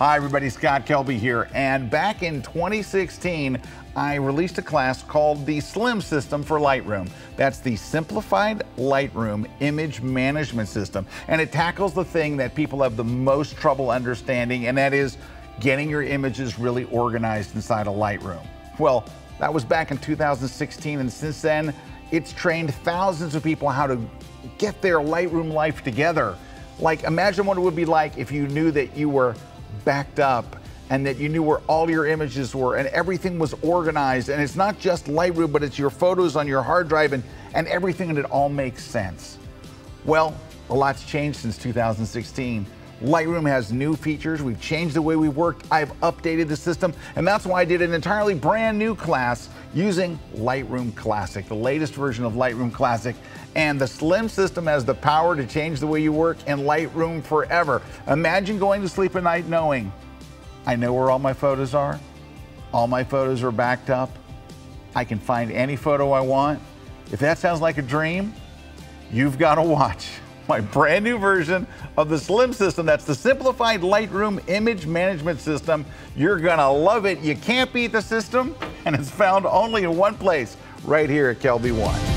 Hi, everybody. Scott Kelby here. And back in 2016, I released a class called the SLIM System for Lightroom. That's the Simplified Lightroom Image Management System. And it tackles the thing that people have the most trouble understanding, and that is getting your images really organized inside a Lightroom. Well, that was back in 2016, and since then, it's trained thousands of people how to get their Lightroom life together. Like, imagine what it would be like if you knew that you were backed up and that you knew where all your images were and everything was organized. And it's not just Lightroom, but it's your photos on your hard drive and, and everything, and it all makes sense. Well, a lot's changed since 2016. Lightroom has new features. We've changed the way we work. I've updated the system, and that's why I did an entirely brand new class using Lightroom Classic, the latest version of Lightroom Classic. And the Slim system has the power to change the way you work in Lightroom forever. Imagine going to sleep at night knowing I know where all my photos are, all my photos are backed up, I can find any photo I want. If that sounds like a dream, you've got to watch my brand new version of the Slim system. That's the simplified Lightroom image management system. You're to love it. You can't beat the system, and it's found only in one place, right here at Kelby One.